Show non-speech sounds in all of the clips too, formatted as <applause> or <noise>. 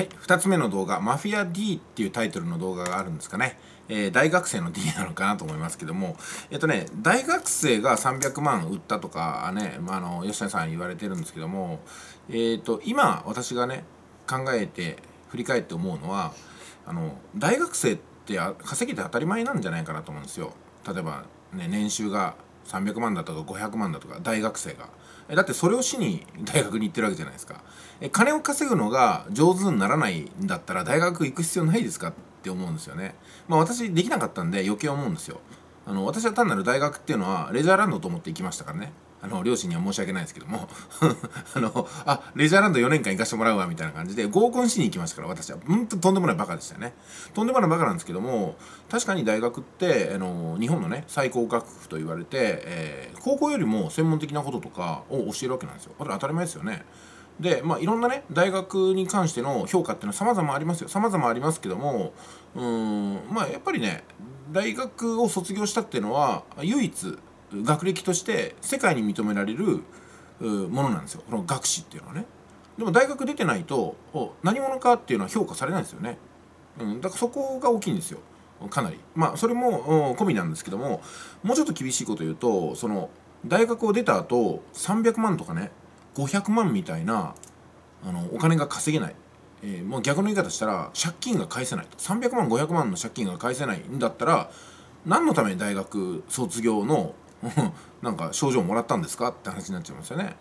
はい、2つ目の動画、マフィア D っていうタイトルの動画があるんですかね。えー、大学生の D なのかなと思いますけども、えっ、とね、大学生が300万売ったとかね、まあ、あの吉谷さん言われてるんですけども、えっ、と、今私がね、考えて、振り返って思うのは、あの大学生って稼げて当たり前なんじゃないかなと思うんですよ。例えば、ね、年収が300万だったとか500万だとか大学生がだってそれをしに大学に行ってるわけじゃないですか。金を稼ぐのが上手にならないんだったら大学行く必要ないですかって思うんですよね。まあ私できなかったんで余計思うんですよ。あの私は単なる大学っていうのはレジャーランドと思って行きましたからね。あの両親には申し訳ないですけども <laughs> あのあレジャーランド4年間行かせてもらうわみたいな感じで合コンしに行きましたから私は。うんととんでもないバカでしたよね。とんでもないバカなんですけども確かに大学ってあの日本のね最高学府と言われて、えー、高校よりも専門的なこととかを教えるわけなんですよ。これ当たり前ですよね。でまあいろんなね大学に関しての評価っていうのは様々ありますよ。様々ありますけどもうんまあやっぱりね大学を卒業したっていうのは唯一学歴として世界に認められるものなんですよ。この学士っていうのはね。でも大学出てないと何者かっていうのは評価されないんですよね、うん、だからそこが大きいんですよ。かなり。まあそれも込みなんですけどももうちょっと厳しいこと言うとその大学を出た後300万とかね500万みたいなあのお金が稼げない、えー、もう逆の言い方したら借金が返せない。と300万500万の借金が返せないんだったら何のために大学卒業のなんか症状をもらったんですか？って話になっちゃいますよね。だか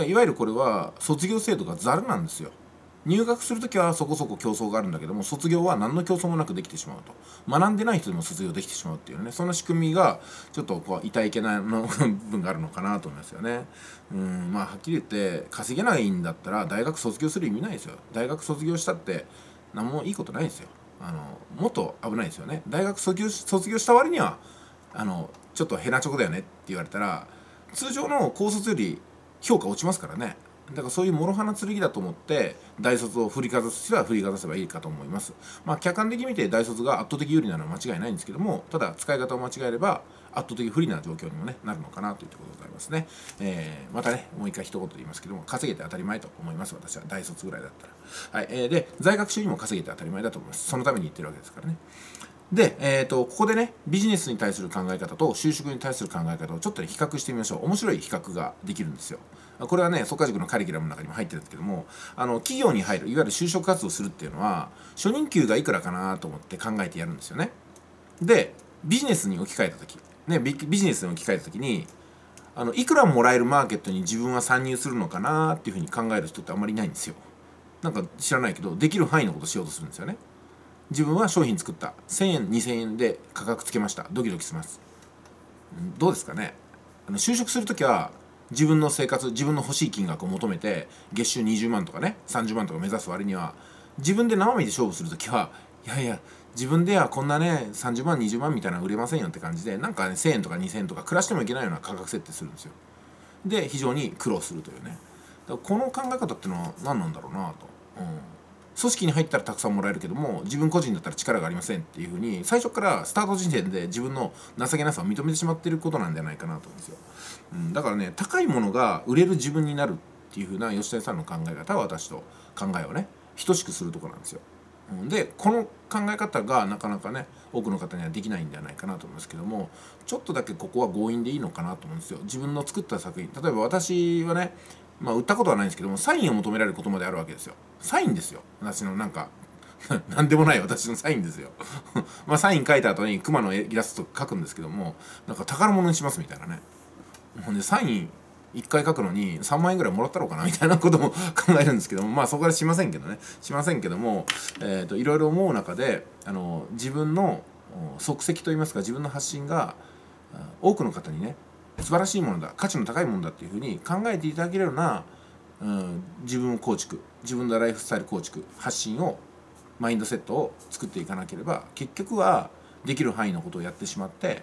らいわゆるこれは卒業制度がざるなんですよ。入学する時はそこそこ競争があるんだけども卒業は何の競争もなくできてしまうと。学んでない人でも卒業できてしまうっていうね。そんな仕組みがちょっとこう痛いけないの部分があるのかなと思いますよね。うん。まあはっきり言って稼げないんだったら大学卒業する意味ないですよ。大学卒業したって何もいいことないですよ。あのもっと危ないですよね。大学卒業卒業した割にはあのちょっとヘナチョコだよねって言われたら通常の高卒より評価落ちますからね。だからそういう諸刃の剣だと思って大卒を振りかざす人は振りかざせばいいかと思います。まあ客観的に見て大卒が圧倒的有利なのは間違いないんですけどもただ使い方を間違えれば圧倒的不利な状況にも、ね、なるのかなというところでございますね、えー、またねもう一回一言言いますけども稼げて当たり前と思います。私は大卒ぐらいだったら。はい、えー、で在学中にも稼げて当たり前だと思います。そのために言ってるわけですからね。で、えーと、ここでねビジネスに対する考え方と就職に対する考え方をちょっと、ね、比較してみましょう。面白い比較ができるんですよ。これはね、創価塾のカリキュラムの中にも入ってるんですけども、あの企業に入る、いわゆる就職活動するっていうのは、初任給がいくらかなと思って考えてやるんですよね。で、ビジネスに置き換えた時、ね、ビジネスに置き換えた時に、あのいくらもらえるマーケットに自分は参入するのかなっていうふうに考える人ってあんまりいないんですよ。なんか知らないけど、できる範囲のことしようとするんですよね。自分は商品作った1000円2000円で価格つけましたドキドキしますどうですかねあの就職する時は自分の生活自分の欲しい金額を求めて月収20万とかね30万とか目指す割には自分で生身で勝負する時はいやいや自分ではこんなね30万20万みたいなの売れませんよって感じでなんかね1000円とか2000円とか暮らしてもいけないような価格設定するんですよ。で非常に苦労するというね。だからこの考え方っていうのは何なんだろうなと、うん、組織に入ったらたくさんもらえるけども自分個人だったら力がありませんっていうふうに最初からスタート時点で自分の情けなさを認めてしまってることなんじゃないかなと思うんですよ、うん、だからね高いものが売れる自分になるっていうふうな吉谷さんの考え方は私と考えをね等しくするとこなんですよ、うん、でこの考え方がなかなかね多くの方にはできないんではないかなと思いますけどもちょっとだけここは強引でいいのかなと思うんですよ。自分の作った作品例えば私はねまあ売ったことはないんですけどもサインを求められることまであるわけですよ。サインですよ。私のなんか <laughs> 何でもない私のサインですよ。<laughs> まあサイン書いた後に熊のイラスト書くんですけどもなんか宝物にしますみたいなね。ほんでサイン1回書くのに3万円ぐらいもらったろうかなみたいなことも <laughs> 考えるんですけどもまあそこからしませんけどね。しませんけども、えーと、いろいろ思う中であの自分の足跡といいますか自分の発信が多くの方にね素晴らしいものだ。価値の高いものだっていうふうに考えていただけるような、うん、自分構築自分のライフスタイル構築発信をマインドセットを作っていかなければ結局はできる範囲のことをやってしまって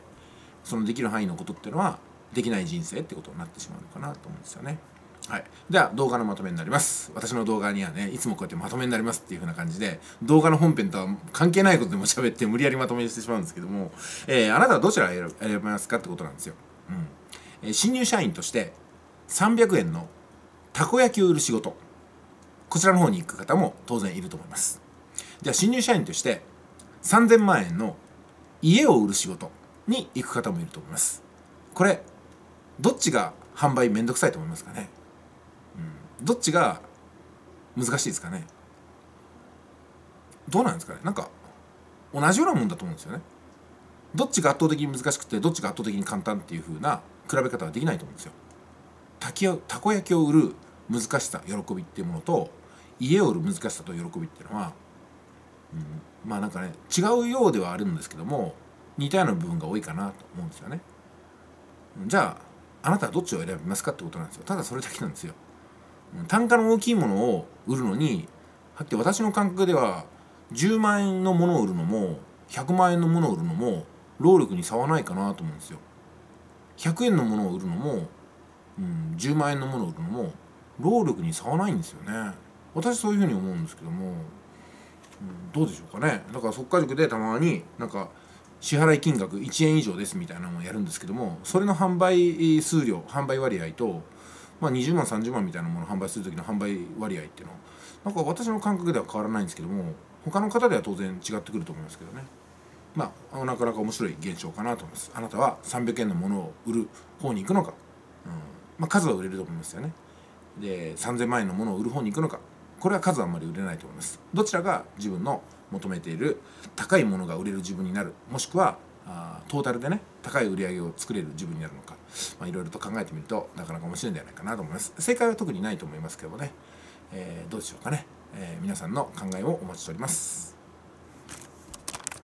そのできる範囲のことっていうのはできない人生ってことになってしまうのかなと思うんですよね。はい、では動画のまとめになります。私の動画にはねいつもこうやってまとめになりますっていう風な感じで動画の本編とは関係ないことでも喋って無理やりまとめにしてしまうんですけども、えー、あなたはどちらを選びますかってことなんですよ、うん。新入社員として300円のたこ焼きを売る仕事。こちらの方に行く方も当然いると思います。じゃあ新入社員として3000万円の家を売る仕事に行く方もいると思います。これどっちが販売めんどくさいと思いますかね、うん、どっちが難しいですかね？どうなんですかね？なんか同じようなもんだと思うんですよね。どっちが圧倒的に難しくてどっちが圧倒的に簡単っていう風な比べ方はできないと思うんですよ。たこ焼きを売る難しさ喜びっていうものと家を売る難しさと喜びっていうのは、うん、まあなんかね違うようではあるんですけども似たような部分が多いかなと思うんですよね。じゃああなたはどっちを選びますかってことなんですよ。ただそれだけなんですよ。単価の大きいものを売るのにはって私の感覚では10万円のものを売るのも100万円のものを売るのも労力に差はないかなと思うんですよ。100円のものを売るのも、うん、10万円のものを売るのも労力に差はないんですよね。私そういうふうに思うんですけども、うん、どうでしょうかね。だから即価塾でたまになんか支払い金額1円以上ですみたいなのをやるんですけどもそれの販売数量販売割合と、まあ、20万30万みたいなものを販売する時の販売割合っていうのはなんか私の感覚では変わらないんですけども他の方では当然違ってくると思いますけどね。まあなかなか面白い現象かなと思います。あなたは300円のものを売る方に行くのか、うん。まあ、数は売れると思いますよね。で3000万円のものを売る方に行くのか。これは数はあんまり売れないと思います。どちらが自分の求めている高いものが売れる自分になる。もしくはあトータルでね高い売り上げを作れる自分になるのか。いろいろと考えてみるとなかなか面白いんじゃないかなと思います。正解は特にないと思いますけどもね、えー、どうでしょうかね、えー、皆さんの考えをお待ちしております。